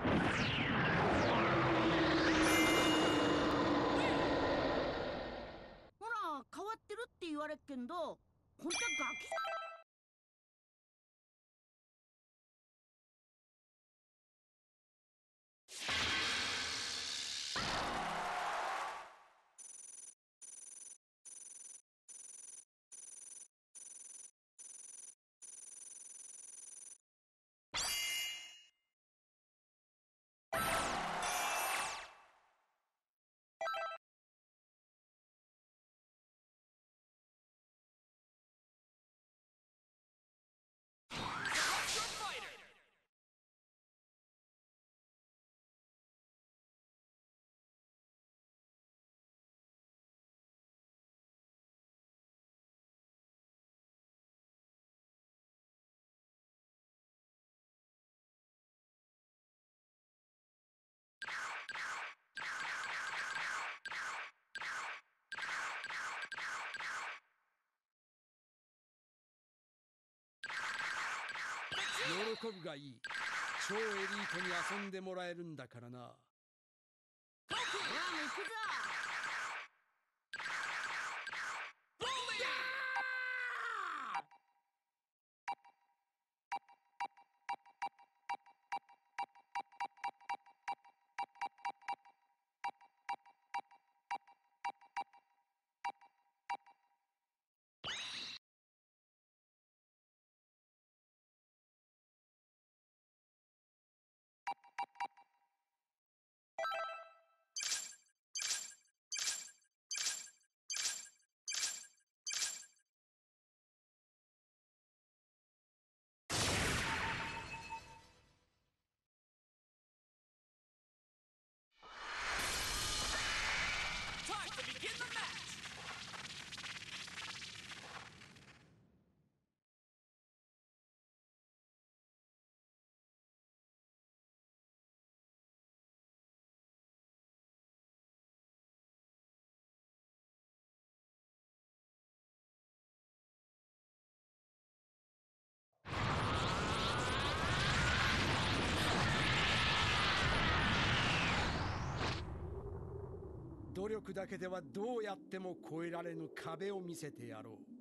ほら変わってるって言われっけんど本当はガキ喜ぶがいい。超エリートに遊んでもらえるんだからな。努力だけではどうやっても越えられぬ壁を見せてやろう。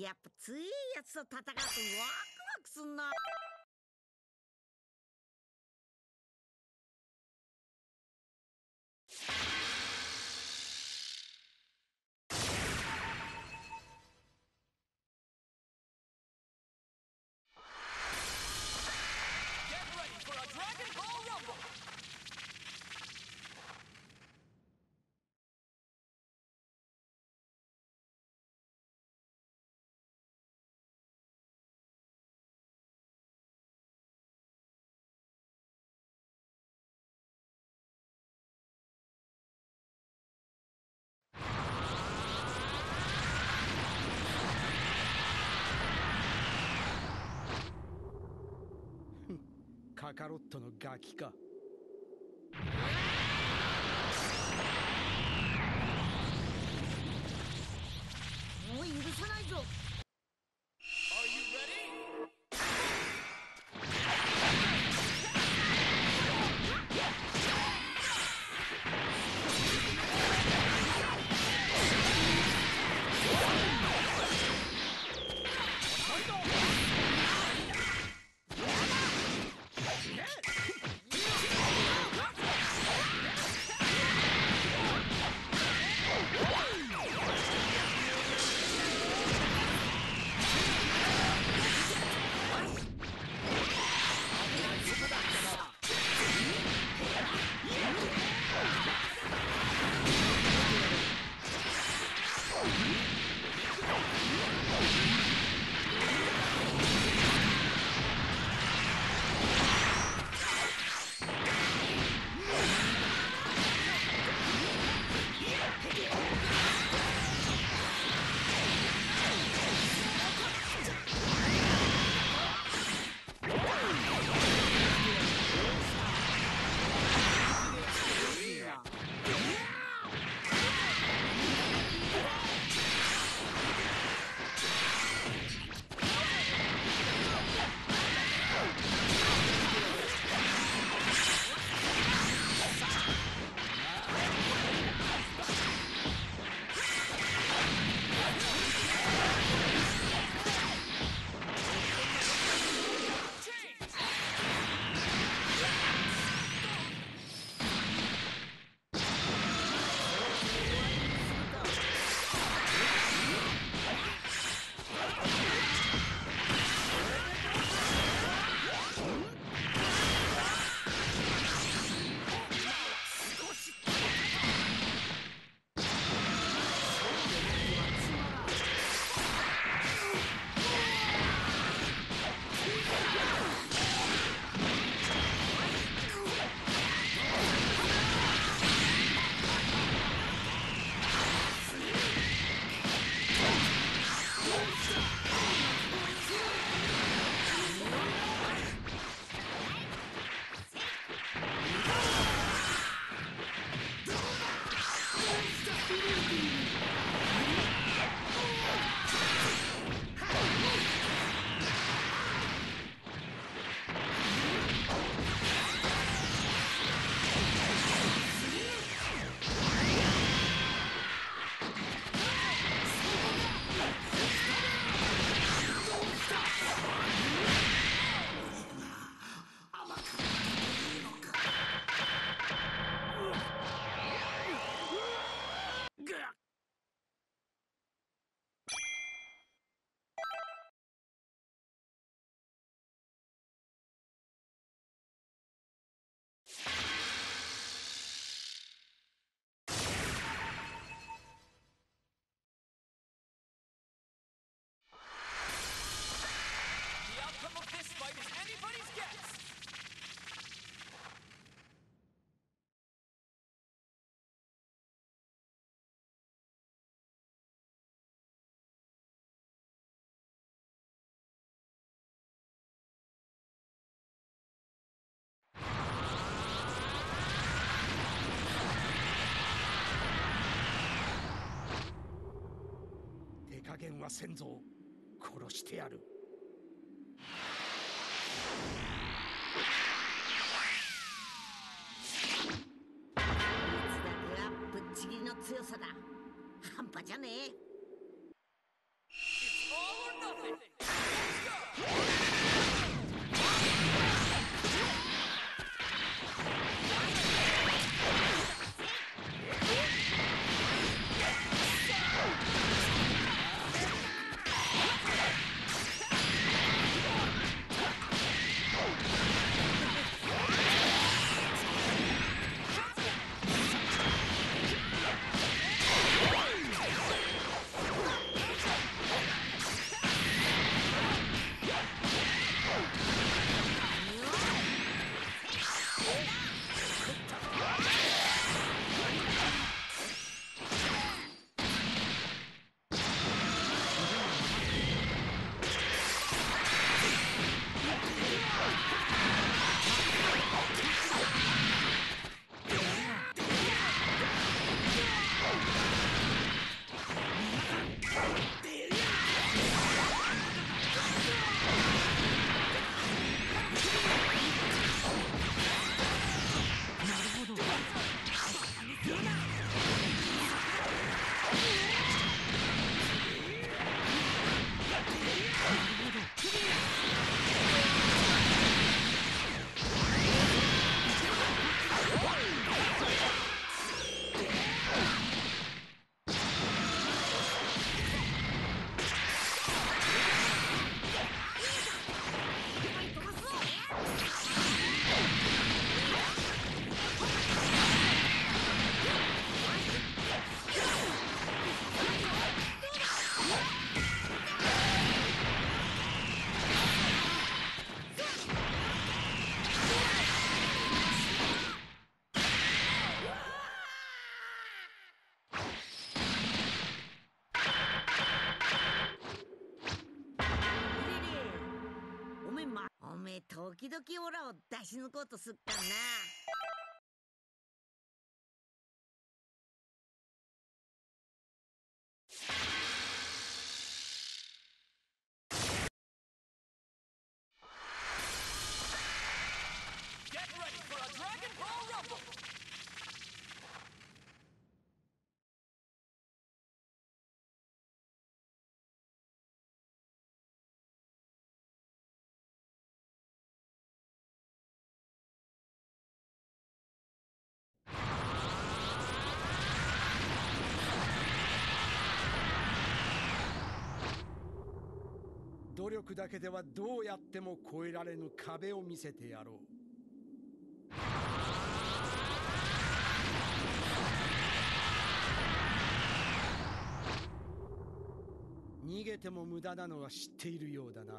やっぱ強いやつと戦うとワクワクすんな。カカロットのガキか。加減はせんぞ殺してやる。こいつだけはぶっちぎりの強さだ。半端じゃねえ。時々オラを出し抜こうとすっかんな。努力だけではどうやっても越えられぬ壁を見せてやろう。逃げても無駄なのは知っているようだな。